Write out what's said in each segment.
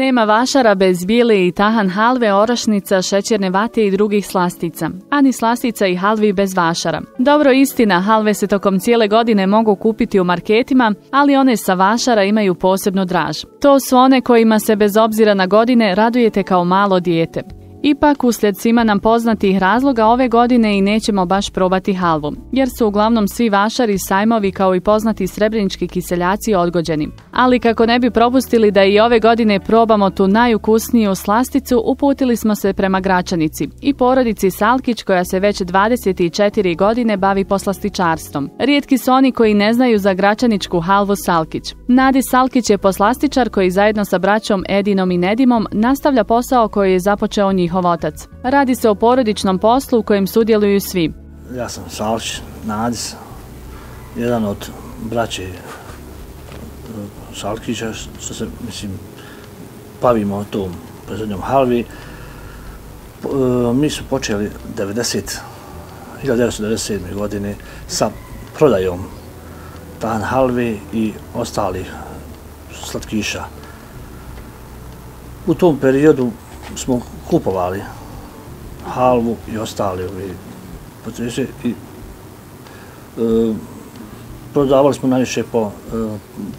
Nema vašara bez bile i tahan halve, orašnica, šećerne vate i drugih slastica, ani slastica i halvi bez vašara. Dobro istina, halve se tokom cijele godine mogu kupiti u marketima, ali one sa vašara imaju posebno draž. To su one kojima se bez obzira na godine radujete kao malo dijete. Ipak, uslijed svima nam poznatih razloga ove godine i nećemo baš probati halvu, jer su uglavnom svi vašari, sajmovi kao i poznati srebrenički kiseljaci odgođeni. Ali kako ne bi propustili da i ove godine probamo tu najukusniju slasticu, uputili smo se prema Gračanici i porodici Salkić koja se već 24 godine bavi poslastičarstvom. Rijetki su oni koji ne znaju za Gračaničku halvu Salkić. Nadi Salkić je poslastičar koji zajedno sa braćom Edinom i Nedimom nastavlja posao koji je započeo njih njihov otac. Radi se o porodičnom poslu u kojem sudjeluju svi. Ja sam Salč Nadis, jedan od braće eh, Salkića, što se, mislim, bavimo tom proizvodnjom halvi. Eh, mi su počeli 90, 1997. godine sa prodajom tan halvi i ostalih slatkiša. U tom periodu smo kupovali halvu i ostale ovi potrese i e, prodavali smo najviše po e,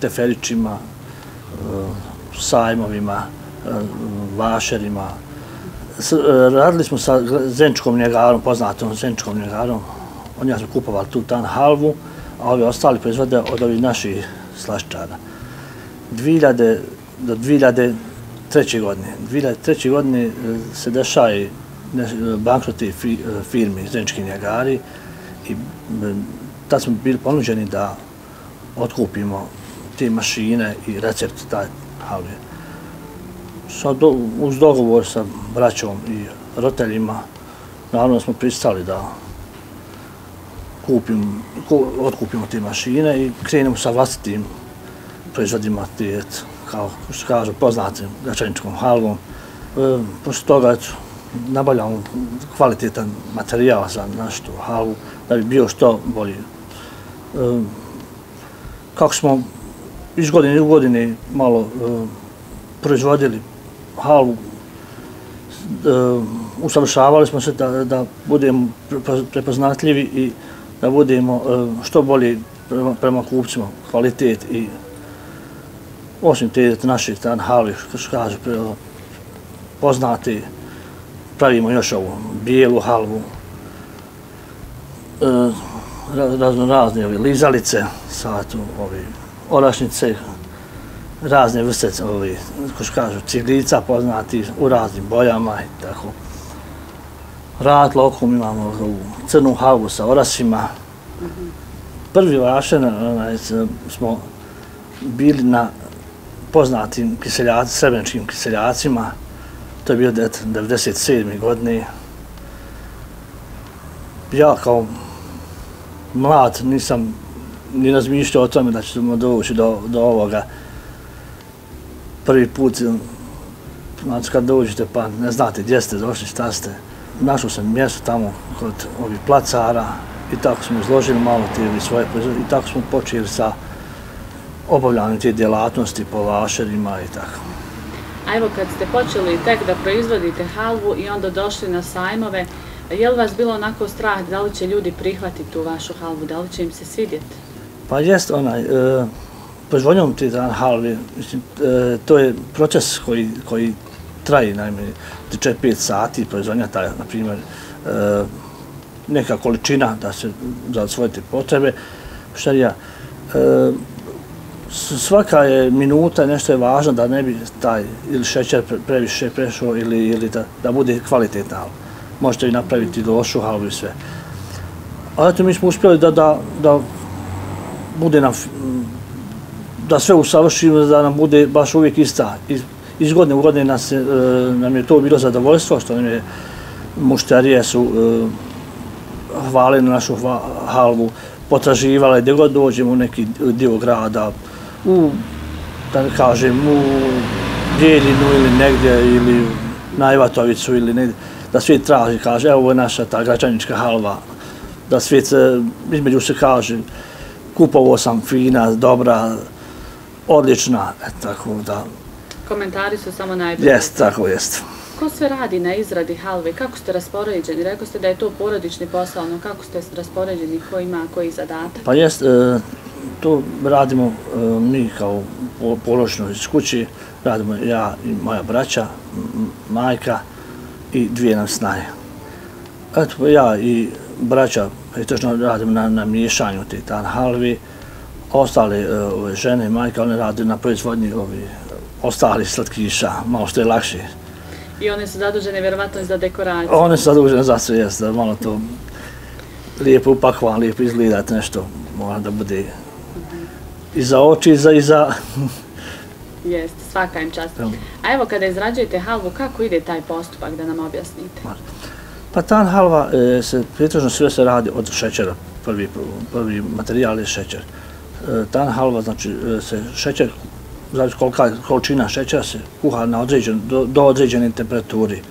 teferićima, e, sajmovima, e, vašerima. S, e, radili smo sa zenčkom njegarom, poznatom zenčkom njegarom. On ja smo kupovali tu tan halvu, a ovi ostali proizvode od ovih naših slaščara. 2000 do 2000 2003. godine. 2003. godine e, se dešaje i e, bankroti e, firmi Zenički i e, tad smo bili ponuđeni da otkupimo te mašine i recept taj halve. Sad, uz dogovor sa braćom i roteljima, naravno smo pristali da kupim, otkupimo te mašine i krenemo sa vlastitim proizvodima tijet kao što kažu, poznatim gačaničkom halvom. E, posle toga nabavljamo kvalitetan materijal za našu halvu, da bi bio što bolji. E, kako smo iz godine u godine malo e, proizvodili halvu, e, usavršavali smo se da, da budemo prepoznatljivi i da budemo e, što bolji prema, prema kupcima, kvalitet i osim te naše tan hali, što kaže, poznati, pravimo još ovu bijelu halvu, e, razno razne ove lizalice, sad ovi orašnice, razne vrste, ovi, ko što kažu, ciglica poznati u raznim bojama i tako. Rad lokom imamo ovu crnu halvu sa orasima. Prvi vašen, onaj, smo bili na poznatim kiseljacima, srebreničkim kiseljacima. To je bio 97. godine. Ja kao mlad nisam ni razmišljao o tome da ćemo doći do, do ovoga. Prvi put, znači kad dođete pa ne znate gdje ste došli, šta ste. Našao sam mjesto tamo kod ovih placara i tako smo izložili malo te svoje proizvode i tako smo počeli sa obavljanju te djelatnosti po vašerima i tako. A evo kad ste počeli tek da proizvodite halvu i onda došli na sajmove, je li vas bilo onako strah da li će ljudi prihvatiti tu vašu halvu, da li će im se svidjeti? Pa jest onaj, e, proizvodnjom ti dan halvi, mislim, e, to je proces koji, koji traji najme 4-5 sati proizvodnja taj, na primjer, e, neka količina da se za svoje potrebe, šta ja, e, svaka je minuta nešto je važno da ne bi taj ili šećer previše prešao ili, ili da, da bude kvalitetna halva. Možete i napraviti lošu halvu i sve. A eto mi smo uspjeli da, da, da bude nam da sve usavršimo, da nam bude baš uvijek ista. Iz, iz godine u godine nas, e, nam je to bilo zadovoljstvo, što nam je mušterije su e, hvale na našu halvu, potraživale gdje god dođemo u neki dio grada, u, da kažem, u Bijeljinu ili negdje, ili na Ivatovicu ili negdje, da svijet traži, kaže, evo ovo je naša ta građanička halva, da svijet se, između se kaže, kupovo sam fina, dobra, odlična, et, tako da, Komentari su samo najbolji. Jest, tako jest. Ko sve radi na izradi halve? Kako ste raspoređeni? Rekao ste da je to porodični posao, no kako ste raspoređeni? Ko ima koji zadatak? Pa jest, e, to radimo e, mi kao porodično iz kući, radimo ja i moja braća, majka i dvije nam snaje. Eto, ja i braća pritežno radimo na, na miješanju te tan halvi, ostale e, ove žene, majke, one rade na proizvodnji ovi ostali slatkiša, malo što je lakše. I one su zadužene vjerovatno za dekoraciju? One su zadužene za sve, jes, da malo to lijepo upakovan, lijepo izgledati nešto, mora da bude i za oči, i za... I za... Jest, svaka im čast. A evo, kada izrađujete halvu, kako ide taj postupak, da nam objasnite? Pa ta halva e, se, pritožno sve se radi od šećera, prvi, prvi materijal je šećer. E, ta halva, znači, e, se šećer znači kolika količina šećera se kuha na određen, do, do određene temperaturi.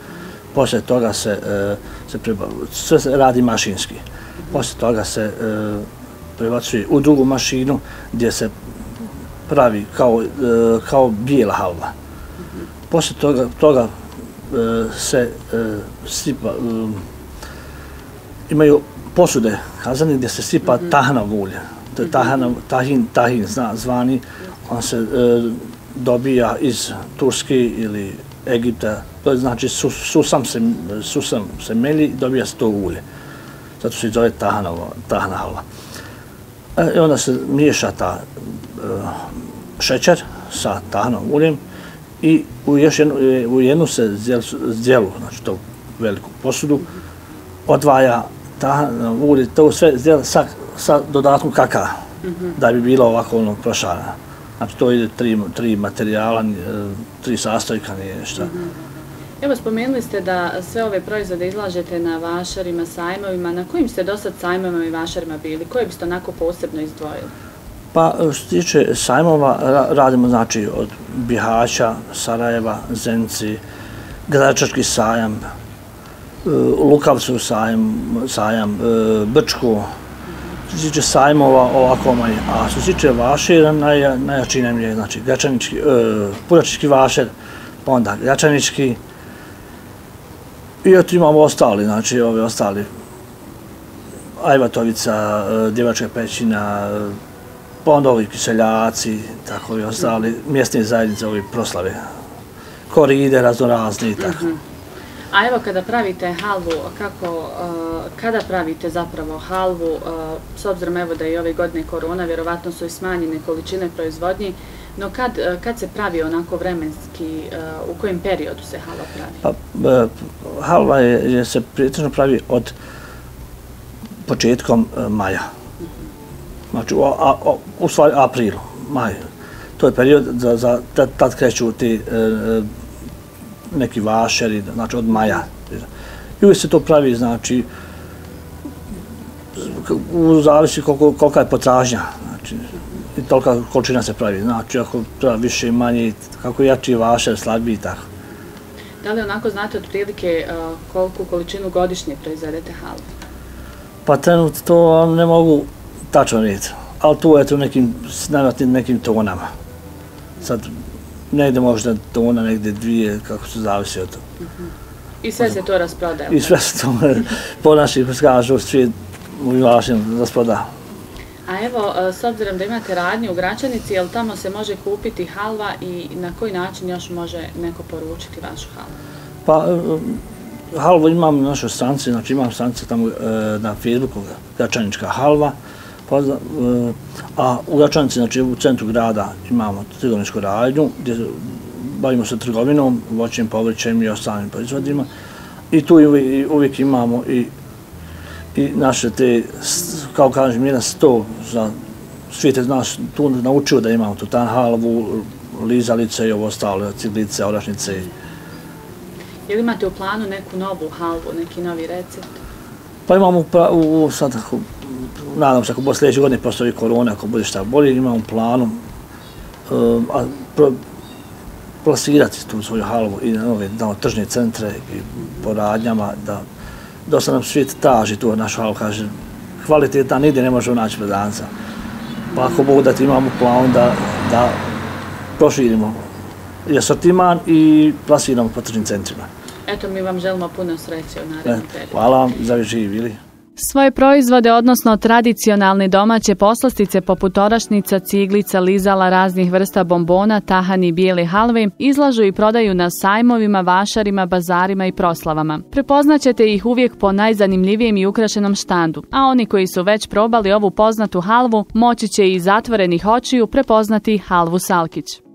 Posle toga se, e, se priba, sve se radi mašinski. Posle toga se e, prebacuje u drugu mašinu gdje se pravi kao, e, kao bijela halva. Posle toga, toga e, se e, sipa, e, imaju posude kazani gdje se sipa mm -hmm. tahna ulje. To je tahana, tahin, tahin zna, zvani, on se e, dobija iz Turske ili Egipta, to je znači su, susam se, susam se meli, dobija se to ulje. Zato se zove tahana, tahana halva. E, I onda se miješa ta e, šećer sa tahnom uljem i u, još jednu, e, u jednu se zdjelu, znači to veliku posudu, odvaja tahana ulje, to sve zdjela sa, sa dodatkom kaka, mm -hmm. da bi bilo ovako ono prošarano. Znači, to ide tri, tri materijala, tri sastojka, nije šta. Mm -hmm. Evo, spomenuli ste da sve ove proizvode izlažete na vašarima, sajmovima. Na kojim ste do sad sajmovima i vašarima bili? Koje biste onako posebno izdvojili? Pa, što se tiče sajmova, radimo znači od Bihaća, Sarajeva, Zenci, Gradačački sajam, e, Lukavcu sajam, sajam e, Brčku, što se tiče sajmova, ovako manje. A što se tiče vašira, naj, najjači nam je, znači, gračanički, e, puračički vašer, pa onda gračanički, I eto imamo ostali, znači, ove ostali. Ajvatovica, e, Djevačka pećina, pa onda ovi kiseljaci, tako i ostali, mjesne zajednice, ovi proslave. Koride raznorazni i tako. Mm -hmm. A evo kada pravite halvu, kako, uh, kada pravite zapravo halvu, uh, s obzirom evo da je ove godine korona, vjerovatno su i smanjene količine proizvodnje, no kad, uh, kad se pravi onako vremenski, uh, u kojem periodu se halva pravi? Pa, uh, halva je, je se prijateljno pravi od početkom maja. -hmm. Znači, a, a, u stvari aprilu, maj. To je period za, za tad, tad kreću ti neki vašeri, znači od maja. I uvijek se to pravi, znači, u zavisi koliko, kolika je potražnja, znači, i tolika količina se pravi, znači, ako treba više i manje, kako jači vašer, slabiji i tako. Da li onako znate od prilike uh, koliku količinu godišnje proizvedete halve? Pa trenut to ne mogu tačno reći, ali tu je to nekim, nekim tonama. Sad, negde možda tona, negde dvije, kako se zavisi od toga. I sve se to rasprodaje? I sve se to, po naših skažu, svi u vašem rasproda. A evo, e, s obzirom da imate radnju u Gračanici, je li tamo se može kupiti halva i na koji način još može neko poručiti vašu halvu? Pa, e, halvu imam na našoj stranci, znači imam stranci tamo e, na Facebooku, Gračanička halva, Pa, a u Gračanici, znači u centru grada, imamo trgovinsku radnju gdje bavimo se trgovinom, voćim, povrćem i ostalim proizvodima. I tu uvijek, uvijek imamo i, i naše te, kao kažem, jedan sto za svijete nas tu naučio da imamo tu tan halvu, lizalice i ovo ostalo, ciglice, orašnice. Je li imate u planu neku novu halvu, neki novi recept? Pa imamo u, u sad, nadam se ako bude sljedeće godine posle ovih korone, ako bude šta bolje, imamo planu um, a, pro, plasirati tu svoju halvu i na ove na tržne centre i po radnjama, da dosta nam svijet taži tu našu halvu, kaže, kvaliteta nigdje ne može naći predanca. Pa ako Bog da ti imamo plan da, da proširimo i asortiman i plasiramo po tržnim centrima. Eto, mi vam želimo puno sreće u narednom periodu. Hvala vam, za živili. Svoje proizvode, odnosno tradicionalne domaće poslastice poput orašnica, ciglica, lizala, raznih vrsta bombona, tahani i bijele halve, izlažu i prodaju na sajmovima, vašarima, bazarima i proslavama. Prepoznaćete ih uvijek po najzanimljivijem i ukrašenom štandu, a oni koji su već probali ovu poznatu halvu, moći će i zatvorenih očiju prepoznati halvu Salkić.